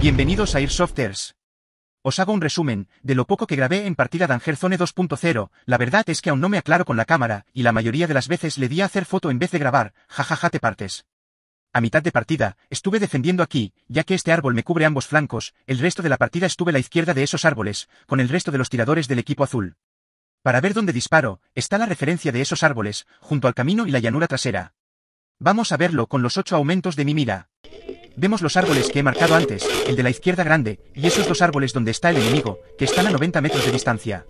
Bienvenidos a Airsofters. Os hago un resumen, de lo poco que grabé en partida Danger Zone 2.0, la verdad es que aún no me aclaro con la cámara, y la mayoría de las veces le di a hacer foto en vez de grabar, jajaja te partes. A mitad de partida, estuve defendiendo aquí, ya que este árbol me cubre ambos flancos, el resto de la partida estuve a la izquierda de esos árboles, con el resto de los tiradores del equipo azul. Para ver dónde disparo, está la referencia de esos árboles, junto al camino y la llanura trasera. Vamos a verlo con los ocho aumentos de mi mira. Vemos los árboles que he marcado antes, el de la izquierda grande, y esos dos árboles donde está el enemigo, que están a 90 metros de distancia.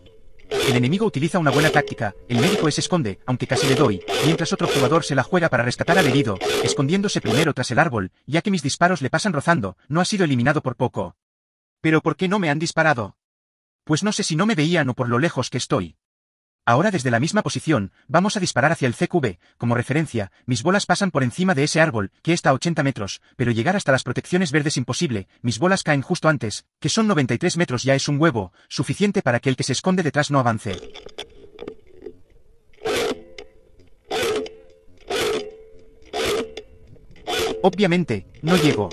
El enemigo utiliza una buena táctica, el médico se esconde, aunque casi le doy, mientras otro jugador se la juega para rescatar al herido, escondiéndose primero tras el árbol, ya que mis disparos le pasan rozando, no ha sido eliminado por poco. ¿Pero por qué no me han disparado? Pues no sé si no me veían o por lo lejos que estoy. Ahora desde la misma posición, vamos a disparar hacia el CQB, como referencia, mis bolas pasan por encima de ese árbol, que está a 80 metros, pero llegar hasta las protecciones verdes imposible, mis bolas caen justo antes, que son 93 metros ya es un huevo, suficiente para que el que se esconde detrás no avance. Obviamente, no llego.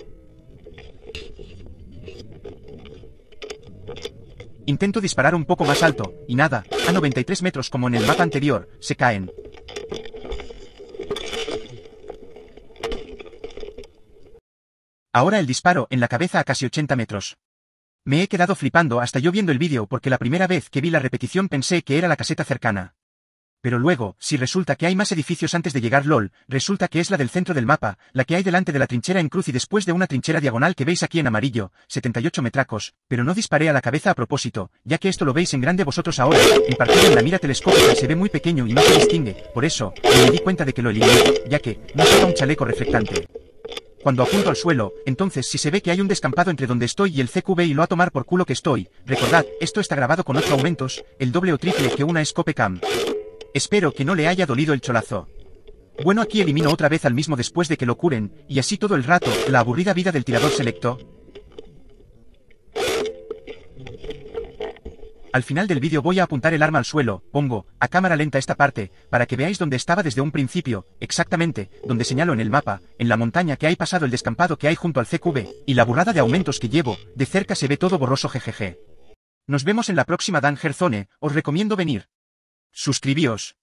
Intento disparar un poco más alto, y nada, a 93 metros como en el mapa anterior, se caen. Ahora el disparo en la cabeza a casi 80 metros. Me he quedado flipando hasta yo viendo el vídeo porque la primera vez que vi la repetición pensé que era la caseta cercana. Pero luego, si resulta que hay más edificios antes de llegar LOL, resulta que es la del centro del mapa, la que hay delante de la trinchera en cruz y después de una trinchera diagonal que veis aquí en amarillo, 78 metracos, pero no disparé a la cabeza a propósito, ya que esto lo veis en grande vosotros ahora, impartido en la mira telescópica se ve muy pequeño y no se distingue, por eso, me di cuenta de que lo eliminé, ya que, no será un chaleco reflectante. Cuando apunto al suelo, entonces si se ve que hay un descampado entre donde estoy y el CQB y lo a tomar por culo que estoy, recordad, esto está grabado con 8 aumentos, el doble o triple que una scope cam. Espero que no le haya dolido el cholazo. Bueno aquí elimino otra vez al mismo después de que lo curen, y así todo el rato, la aburrida vida del tirador selecto. Al final del vídeo voy a apuntar el arma al suelo, pongo, a cámara lenta esta parte, para que veáis dónde estaba desde un principio, exactamente, donde señalo en el mapa, en la montaña que hay pasado el descampado que hay junto al CQB, y la burrada de aumentos que llevo, de cerca se ve todo borroso jejeje. Nos vemos en la próxima Danger Zone, os recomiendo venir. Suscribíos.